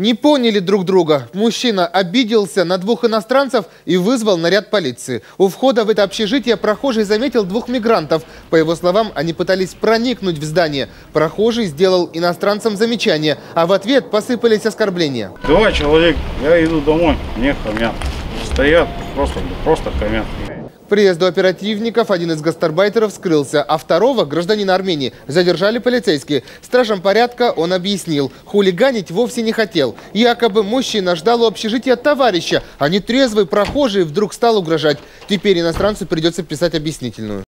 Не поняли друг друга. Мужчина обиделся на двух иностранцев и вызвал наряд полиции. У входа в это общежитие прохожий заметил двух мигрантов. По его словам, они пытались проникнуть в здание. Прохожий сделал иностранцам замечание, а в ответ посыпались оскорбления. Два человека, я иду домой, мне хамят. Стоят, просто, просто хамят. Приезду оперативников один из гастарбайтеров скрылся, а второго, гражданина Армении, задержали полицейские. Стражам порядка он объяснил, хулиганить вовсе не хотел. Якобы мужчина ждал у общежития товарища, а не трезвый прохожий вдруг стал угрожать. Теперь иностранцу придется писать объяснительную.